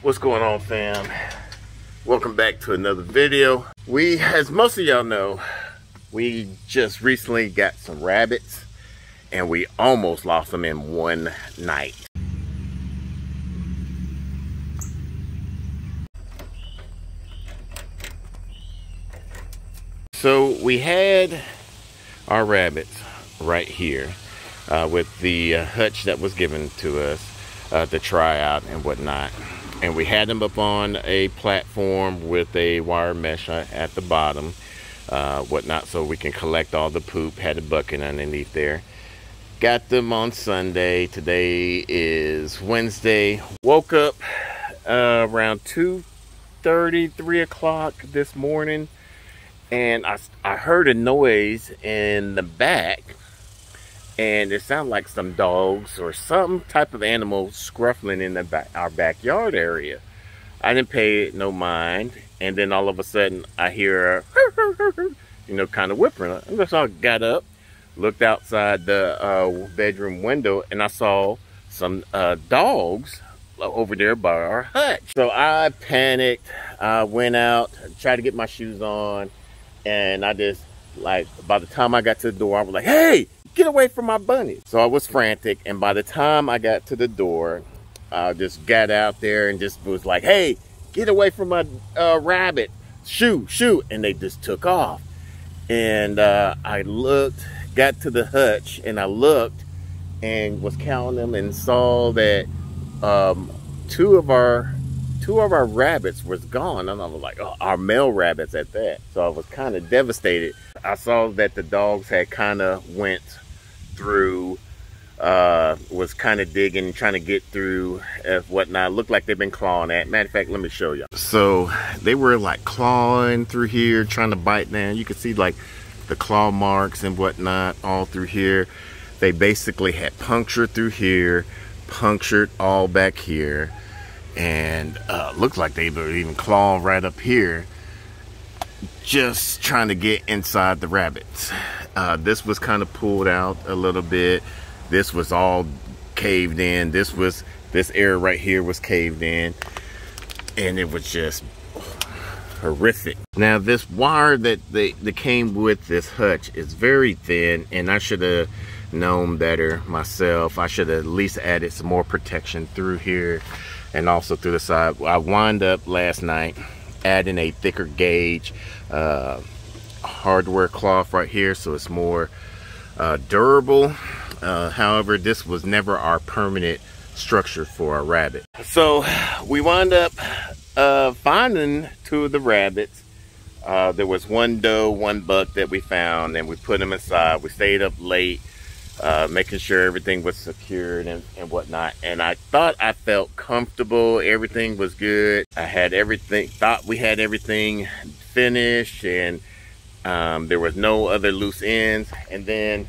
What's going on fam? Welcome back to another video. We, as most of y'all know, we just recently got some rabbits and we almost lost them in one night. So we had our rabbits right here uh, with the uh, hutch that was given to us uh, to try out and whatnot. And we had them up on a platform with a wire mesh at the bottom, uh, whatnot, so we can collect all the poop. Had a bucket underneath there. Got them on Sunday. Today is Wednesday. Woke up uh, around 2.30, 3 o'clock this morning and I, I heard a noise in the back and it sounded like some dogs or some type of animal scruffling in the back, our backyard area. I didn't pay it no mind, and then all of a sudden I hear, you know, kind of whimpering. So I got up, looked outside the uh, bedroom window, and I saw some uh, dogs over there by our hutch. So I panicked. I went out, tried to get my shoes on, and I just like by the time I got to the door, I was like, "Hey, get away from my bunny!" So I was frantic, and by the time I got to the door, I just got out there and just was like, "Hey, get away from my uh, rabbit! Shoo, shoo!" And they just took off. And uh, I looked, got to the hutch, and I looked and was counting them and saw that um, two of our two of our rabbits was gone and I was like, oh, our male rabbits at that. So I was kind of devastated. I saw that the dogs had kind of went through, uh, was kind of digging, trying to get through and whatnot. Looked like they've been clawing at. Matter of fact, let me show you. So they were like clawing through here, trying to bite down. You could see like the claw marks and whatnot all through here. They basically had punctured through here, punctured all back here and uh, looked like they were even clawing right up here just trying to get inside the rabbits uh, this was kind of pulled out a little bit. This was all caved in. This was this area right here was caved in. And it was just horrific. Now this wire that they that came with this hutch is very thin and i should have known better myself. I should have at least added some more protection through here and also through the side. I wound up last night adding a thicker gauge uh, hardware cloth right here so it's more uh, durable. Uh, however, this was never our permanent structure for our rabbit. So we wound up uh, finding two of the rabbits. Uh, there was one doe, one buck that we found and we put them inside. We stayed up late uh, making sure everything was secured and, and whatnot. And I thought I felt comfortable. Everything was good. I had everything, thought we had everything finished and um, there was no other loose ends. And then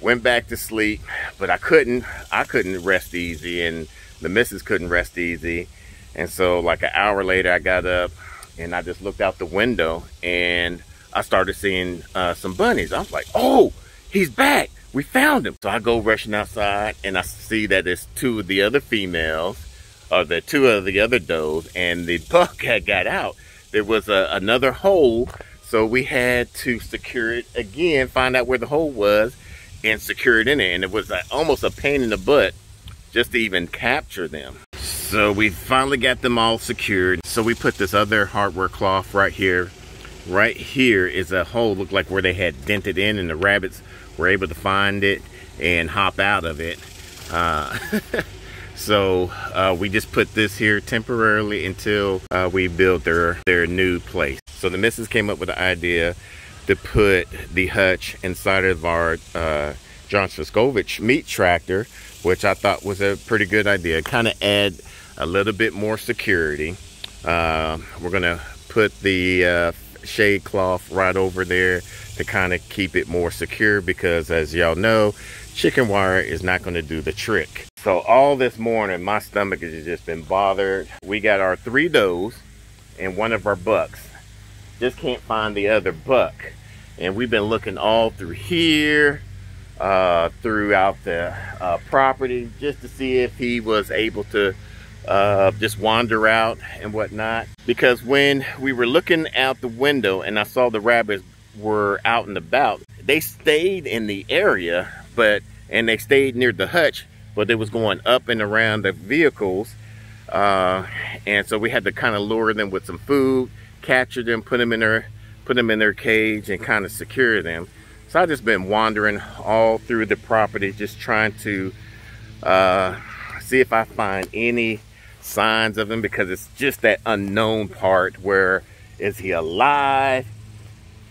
went back to sleep, but I couldn't, I couldn't rest easy and the missus couldn't rest easy. And so like an hour later, I got up and I just looked out the window and I started seeing uh, some bunnies. I was like, oh, he's back we found him. So I go rushing outside and I see that it's two of the other females, or the two of the other does, and the buck had got out. There was a, another hole, so we had to secure it again, find out where the hole was, and secure it in there. And it was almost a pain in the butt just to even capture them. So we finally got them all secured. So we put this other hardware cloth right here. Right here is a hole, looked like where they had dented in and the rabbits were able to find it and hop out of it. Uh, so uh, we just put this here temporarily until uh, we build their, their new place. So the missus came up with the idea to put the hutch inside of our uh, John Suscovich meat tractor, which I thought was a pretty good idea. Kind of add a little bit more security. Uh, we're gonna put the uh, shade cloth right over there to kind of keep it more secure because as y'all know, chicken wire is not to do the trick. So all this morning, my stomach has just been bothered. We got our three does and one of our bucks. Just can't find the other buck. And we've been looking all through here, uh, throughout the uh, property, just to see if he was able to uh, just wander out and whatnot. Because when we were looking out the window and I saw the rabbits were out and about, they stayed in the area, but and they stayed near the hutch, but they was going up and around the vehicles. Uh, and so we had to kind of lure them with some food, capture them, put them in their put them in their cage and kind of secure them. So I've just been wandering all through the property, just trying to uh, see if I find any signs of him because it's just that unknown part where is he alive?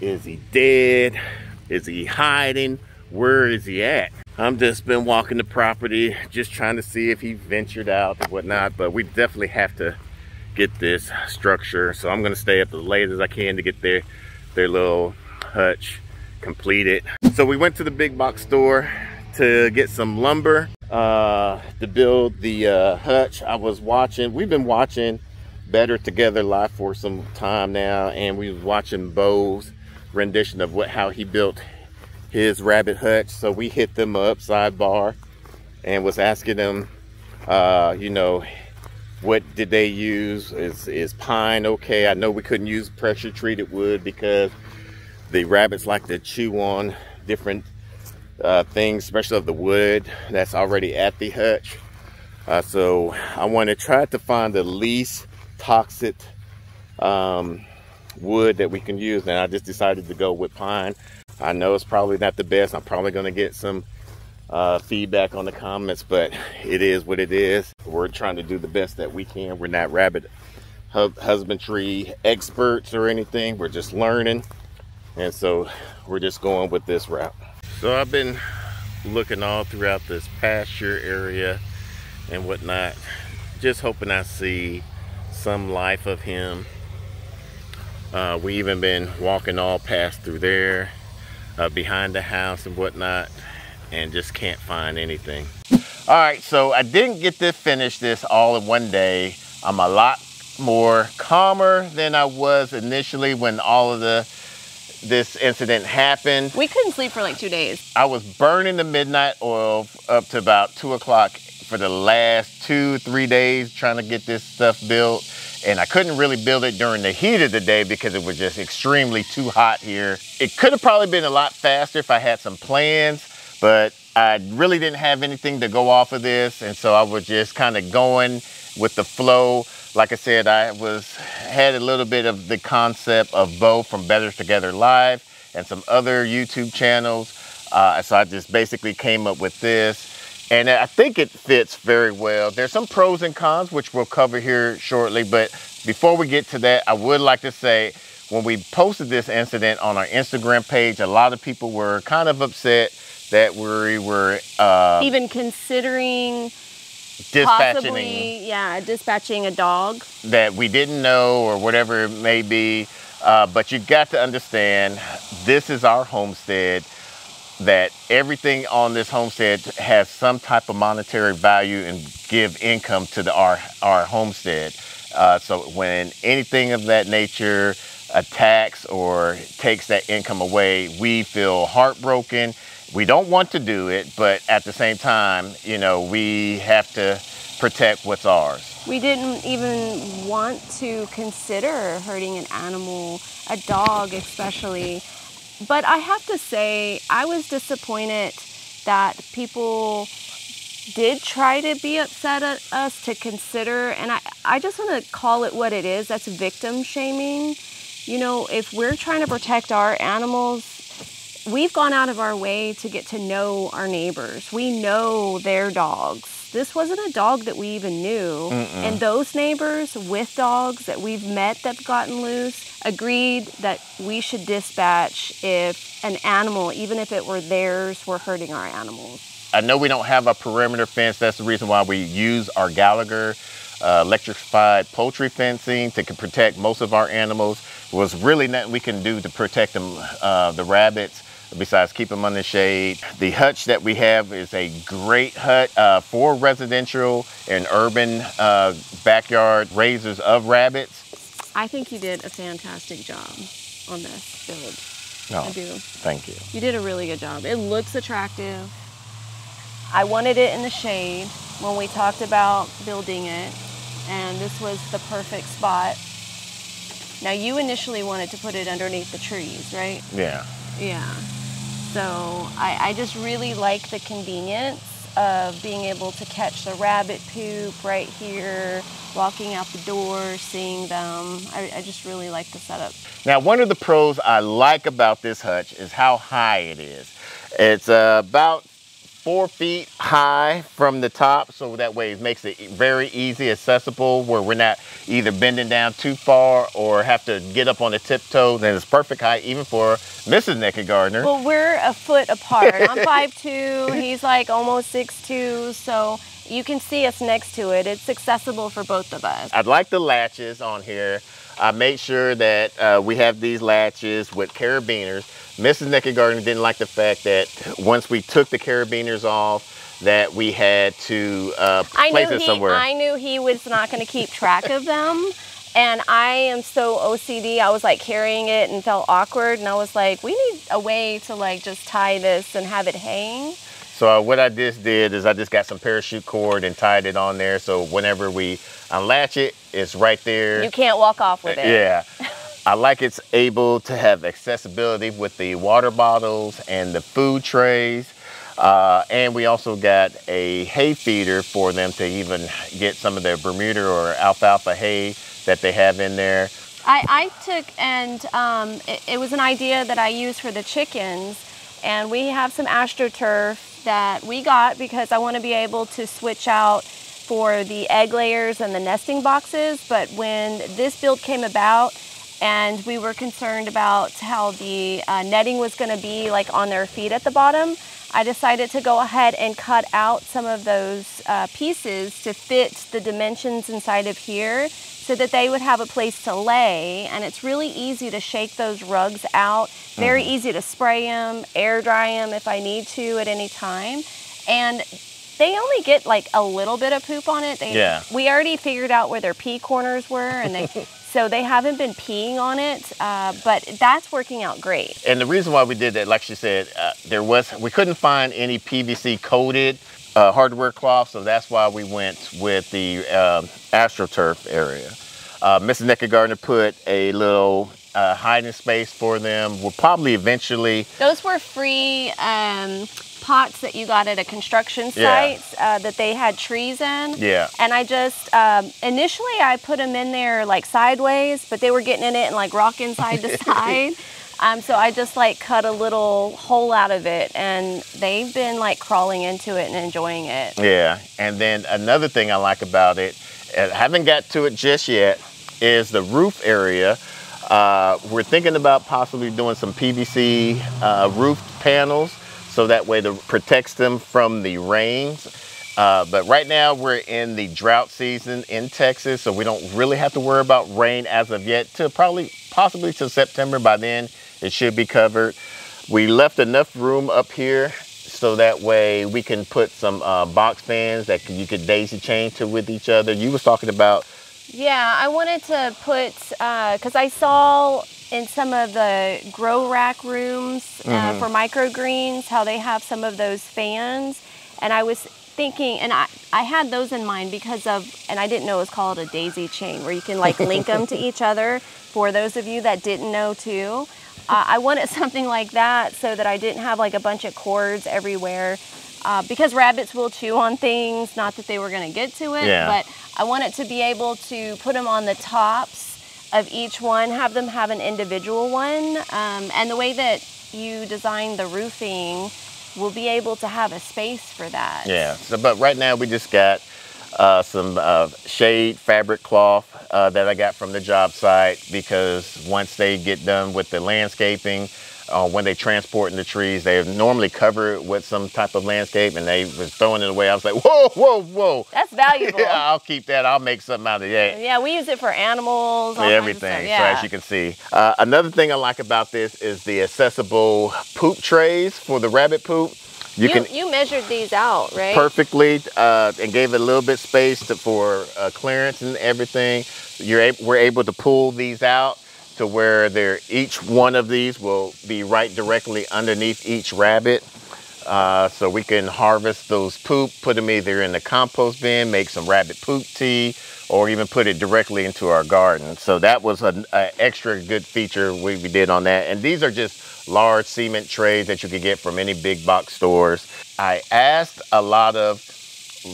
Is he dead? Is he hiding? Where is he at? I'm just been walking the property, just trying to see if he ventured out and whatnot, but we definitely have to get this structure. So I'm gonna stay up as late as I can to get their, their little hutch completed. So we went to the big box store to get some lumber uh, to build the uh, hutch. I was watching, we've been watching Better Together Life for some time now, and we was watching Bo's rendition of what how he built his rabbit hutch. So we hit them up sidebar and was asking them, uh, you know, what did they use? Is is pine okay? I know we couldn't use pressure treated wood because the rabbits like to chew on different uh, things, especially of the wood that's already at the hutch. Uh, so I want to try to find the least toxic um, wood that we can use. And I just decided to go with pine. I know it's probably not the best. I'm probably going to get some uh, feedback on the comments, but it is what it is. We're trying to do the best that we can. We're not rabbit husbandry experts or anything. We're just learning. And so we're just going with this route. So I've been looking all throughout this pasture area and whatnot, just hoping I see some life of him. Uh, we even been walking all past through there, uh, behind the house and whatnot, and just can't find anything. All right, so I didn't get to finish this all in one day. I'm a lot more calmer than I was initially when all of the this incident happened. We couldn't sleep for like two days. I was burning the midnight oil up to about two o'clock for the last two, three days trying to get this stuff built. And I couldn't really build it during the heat of the day because it was just extremely too hot here. It could have probably been a lot faster if I had some plans, but I really didn't have anything to go off of this. And so I was just kind of going with the flow like I said, I was had a little bit of the concept of Bo from Better Together Life and some other YouTube channels. Uh, so I just basically came up with this. And I think it fits very well. There's some pros and cons, which we'll cover here shortly. But before we get to that, I would like to say, when we posted this incident on our Instagram page, a lot of people were kind of upset that we were... Uh, Even considering dispatching possibly, yeah, dispatching a dog that we didn't know or whatever it may be. Uh, but you got to understand, this is our homestead. That everything on this homestead has some type of monetary value and give income to the, our our homestead. Uh, so when anything of that nature attacks or takes that income away, we feel heartbroken we don't want to do it, but at the same time, you know, we have to protect what's ours. We didn't even want to consider hurting an animal, a dog especially. But I have to say, I was disappointed that people did try to be upset at us to consider, and I, I just want to call it what it is that's victim shaming. You know, if we're trying to protect our animals, we've gone out of our way to get to know our neighbors. We know their dogs. This wasn't a dog that we even knew. Mm-mm. And those neighbors with dogs that we've met that've gotten loose agreed that we should dispatch if an animal, even if it were theirs, were hurting our animals. I know we don't have a perimeter fence. That's the reason why we use our Gallagher uh, electrified poultry fencing to protect most of our animals. There was really nothing we can do to protect them, uh, the rabbits besides keep them under shade. The hutch that we have is a great hut uh, for residential and urban uh, backyard raisers of rabbits. I think you did a fantastic job on this build. No, I do. Thank you. You did a really good job. It looks attractive. I wanted it in the shade when we talked about building it. and this was the perfect spot. Now you initially wanted to put it underneath the trees, right? Yeah. Yeah. So I, I just really like the convenience of being able to catch the rabbit poop right here, walking out the door, seeing them. I, I just really like the setup. Now, one of the pros I like about this hutch is how high it is. It's uh, about four feet high from the top so that way it makes it very easy accessible where we're not either bending down too far or have to get up on the tiptoes and it's perfect height even for Mrs. Nakid Gardener. Well, we're a foot apart. I'm five two. he's like almost six two. so you can see us next to it. It's accessible for both of us. I'd like the latches on here. I made sure that uh, we have these latches with carabiners Mrs. Nakid Gardener didn't like the fact that once we took the carabiners off, that we had to uh, place it he, somewhere. I knew he was not going to keep track of them. And I am so OCD. I was like carrying it and felt awkward. And I was like, we need a way to like just tie this and have it hang. So uh, what I just did is I just got some parachute cord and tied it on there. So whenever we unlatch it, it's right there. You can't walk off with it. Yeah. I like it's able to have accessibility with the water bottles and the food trays. Uh, and we also got a hay feeder for them to even get some of their Bermuda or alfalfa hay that they have in there. I, I took and um, it, it, was an idea that I used for the chickens and we have some astroturf that we got because I want to be able to switch out for the egg layers and the nesting boxes but when this build came about and we were concerned about how the uh, netting was going to be like on their feet at the bottom. I decided to go ahead and cut out some of those uh, pieces to fit the dimensions inside of here so that they would have a place to lay. And it's really easy to shake those rugs out. Very mm easy to spray them air dry them if i need to at any time. And they only get like a little bit of poop on it they, yeah. we already figured out where their pee corners were and they So they haven't been peeing on it, uh, but that's working out great. And the reason why we did that, like she said, uh, there was we couldn't find any PVC coated uh, hardware cloth, so that's why we went with the um, AstroTurf area. Uh, Mrs. Nakid Gardener put a little uh, hiding space for them. We'll probably eventually. Those were free um, pots that you got at a construction site yeah. uh, that they had trees in. Yeah. And I just, um, initially I put them in there like sideways, but they were getting in it and like rocking side to side. Um, so I just like cut a little hole out of it and they've been like crawling into it and enjoying it. Yeah. And then another thing I like about it, I haven't got to it just yet, is the roof area. Uh, we're thinking about possibly doing some PVC uh, roof panels so that way it protects them from the rains. Uh, but right now we're in the drought season in Texas, so we don't really have to worry about rain as of yet to probably possibly to September. By then it should be covered. We left enough room up here so that way we can put some uh, box fans that you could daisy chain to with each other. You was talking about yeah, I wanted to put, because uh, I saw in some of the grow rack rooms uh, mm-hmm. for microgreens how they have some of those fans. And I was thinking, and I, I had those in mind because of, and I didn't know it was called a daisy chain where you can like link them to each other for those of you that didn't know too. Uh, I wanted something like that so that I didn't have like a bunch of cords everywhere. Uh, because rabbits will chew on things, not that they were going to get to it, yeah. but I want it to be able to put them on the tops of each one, have them have an individual one. Um, and the way that you design the roofing will be able to have a space for that. Yeah, so, but right now we just got uh, some uh, shade fabric cloth uh, that I got from the job site because once they get done with the landscaping, uh, when they transport in the trees, they normally cover it with some type of landscape and they was throwing it away. I was like, whoa, whoa, whoa. That's valuable. yeah, I'll keep that. I'll make something out of that. Yeah, we use it for animals, everything. Yeah. So as you can see. Uh, another thing I like about this is the accessible poop trays for the rabbit poop. You, you, can you measured these out, right? Perfectly, uh, and gave it a little bit space to, for uh, clearance and everything. You're we're able to pull these out to where there each one of these will be right directly underneath each rabbit. Uh, so we can harvest those poop, put them either in the compost bin, make some rabbit poop tea, or even put it directly into our garden. So that was an extra good feature we, we did on that. And these are just large cement trays that you can get from any big box stores. I asked a lot of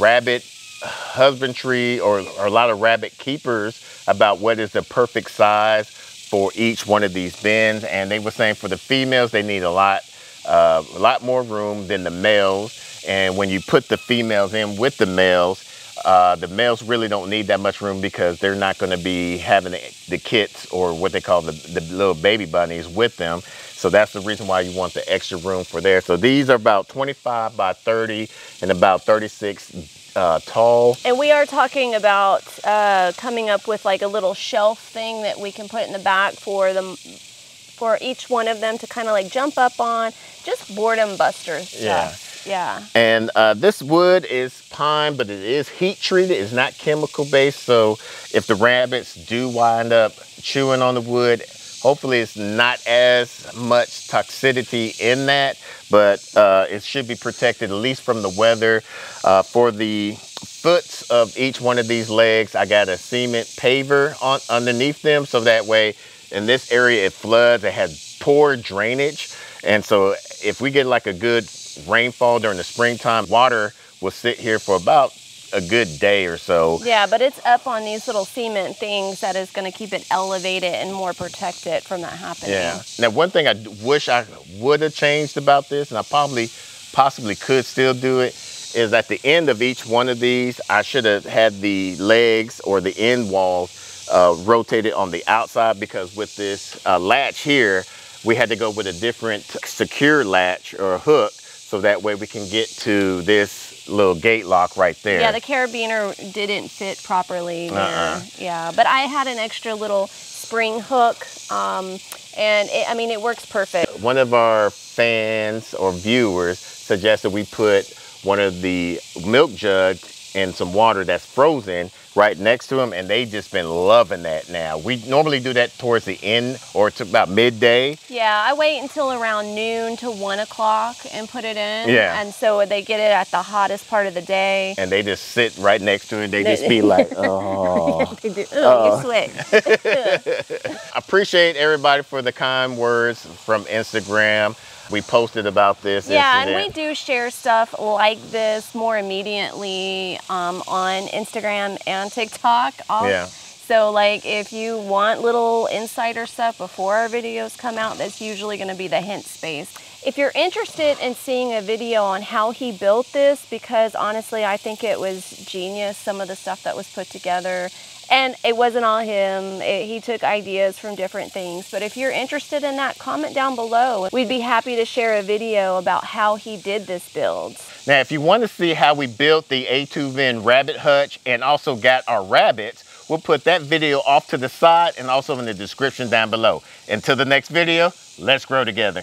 rabbit husbandry or, or a lot of rabbit keepers about what is the perfect size for each one of these bins. And they were saying for the females, they need a lot, uh, a lot more room than the males. And when you put the females in with the males, uh, the males really don't need that much room because they're not going to be having the, kits or what they call the, the little baby bunnies with them. So that's the reason why you want the extra room for there. So these are about 25 by 30 and about 36 uh, tall. And we are talking about uh, coming up with like a little shelf thing that we can put in the back for them, for each one of them to kind of like jump up on. Just boredom buster stuff. Yeah. Yeah. And uh, this wood is pine, but it is heat treated. It's not chemical based. So if the rabbits do wind up chewing on the wood, hopefully it's not as much toxicity in that, but uh, it should be protected at least from the weather. Uh, for the foots of each one of these legs, I got a cement paver on underneath them. So that way in this area, it floods, it has poor drainage. And so if we get like a good rainfall during the springtime, water will sit here for about a good day or so. Yeah, but it's up on these little cement things that is going to keep it elevated and more protect it from that happening. Yeah. Now, one thing I wish I would have changed about this, and I probably possibly could still do it, is at the end of each one of these, I should have had the legs or the end walls uh, rotated on the outside because with this uh, latch here, we had to go with a different secure latch or hook so that way we can get to this little gate lock right there. Yeah, the carabiner didn't fit properly there. Uh -uh. Yeah, but I had an extra little spring hook, um, and it, I mean, it works perfect. One of our fans or viewers suggested we put one of the milk jugs and some water that's frozen right next to them and they just been loving that now. We normally do that towards the end or to about midday. Yeah, I wait until around noon to one o'clock and put it in. Yeah. And so they get it at the hottest part of the day. And they just sit right next to it. They just be like, oh. they do. Ooh, oh. you uh. sweat. Appreciate everybody for the kind words from Instagram we posted about this. Yeah, incident. and we do share stuff like this more immediately um, on Instagram and TikTok. yeah. So like if you want little insider stuff before our videos come out, that's usually going to be the hint space. If you're interested in seeing a video on how he built this, because honestly, I think it was genius, some of the stuff that was put together and it wasn't all him. It, he took ideas from different things. But if you're interested in that, comment down below. We'd be happy to share a video about how he did this build. Now, if you want to see how we built the Aivituvin rabbit hutch and also got our rabbits, we'll put that video off to the side and also in the description down below. Until the next video, let's grow together.